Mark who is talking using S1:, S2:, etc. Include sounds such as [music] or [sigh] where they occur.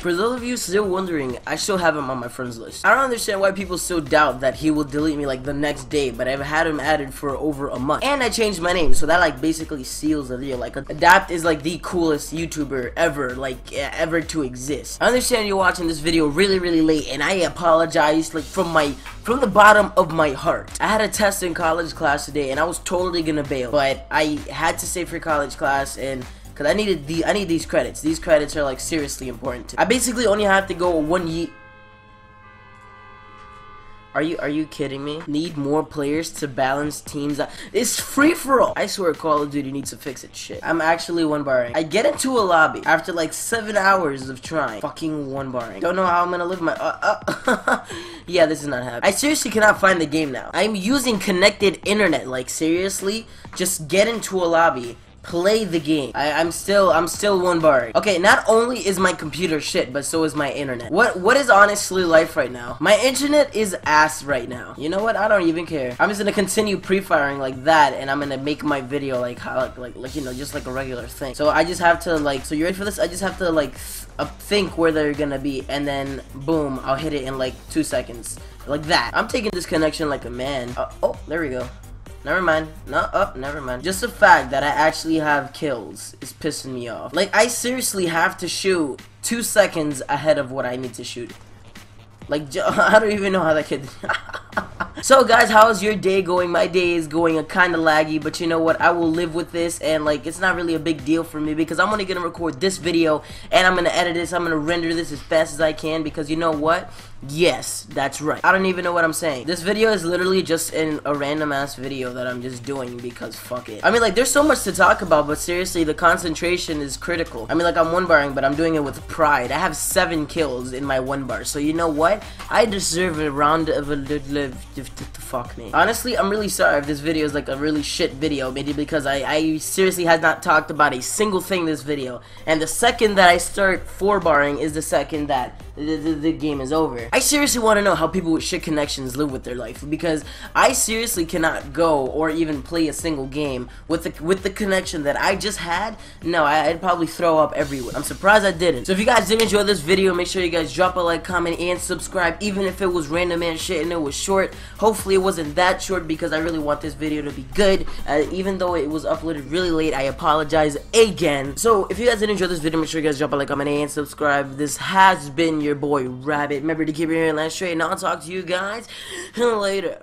S1: For those of you still wondering, I still have him on my friends list. I don't understand why people still doubt that he will delete me like the next day, but I've had him added for over a month. And I changed my name, so that like basically seals the deal. Like Adapt is like the coolest YouTuber ever, like ever to exist. I understand you're watching this video really, really late, and I apologize like from my from the bottom of my heart. I had a test in college class today, and I was totally gonna bail, but I had to stay for college class and because I needed the I need these credits. These credits are like seriously important. I basically only have to go one year. Are you are you kidding me? Need more players to balance teams. It's free for all. I swear Call of Duty needs to fix its shit. I'm actually one barring. I get into a lobby after like seven hours of trying. Fucking one barring. Don't know how I'm gonna live my uh, uh [laughs] Yeah, this is not happening. I seriously cannot find the game now. I'm using connected internet. Like seriously? Just get into a lobby play the game. I, am still I'm still one bar. Okay, not only is my computer shit, but so is my internet. What what is honestly life right now? My internet is ass right now. You know what? I don't even care. I'm just gonna continue pre-firing like that, and I'm gonna make my video like how like, like like you know just like a regular thing. So I just have to like. So you ready for this? I just have to like uh, think where they're gonna be, and then boom, I'll hit it in like two seconds, like that. I'm taking this connection like a man. Uh, oh, there we go. Never mind. No. Oh, never mind. Just the fact that I actually have kills is pissing me off. Like, I seriously have to shoot two seconds ahead of what I need to shoot. Like, [laughs] I don't even know how that kid... [laughs] so guys, how's your day going? My day is going a kind of laggy, but you know what? I will live with this, and like, it's not really a big deal for me because I'm only gonna record this video, and I'm gonna edit this, I'm gonna render this as fast as I can because you know what? Yes, that's right. I don't even know what I'm saying. This video is literally just in a random ass video that I'm just doing because fuck it. I mean, like, there's so much to talk about, but seriously, the concentration is critical. I mean, like, I'm one barring, but I'm doing it with pride. I have seven kills in my one bar, so you know what? I deserve a round of a fuck me. Honestly, I'm really sorry if this video is like a really shit video, maybe because I, I seriously had not talked about a single thing this video. And the second that I start four barring is the second that the, the, the game is over. I seriously want to know how people with shit connections live with their life because I seriously cannot go or even play a single game with the with the connection that I just had. No, I, would probably throw up everywhere. I'm surprised I didn't. So if you guys did enjoy this video, make sure you guys drop a like, comment, and subscribe. Even if it was random and shit and it was short, hopefully it wasn't that short because I really want this video to be good. Uh, even though it was uploaded really late, I apologize again. So if you guys did enjoy this video, make sure you guys drop a like, comment, and subscribe. This has been your boy Rabbit. Remember to keep your hairline straight, and I'll talk to you guys [laughs] later.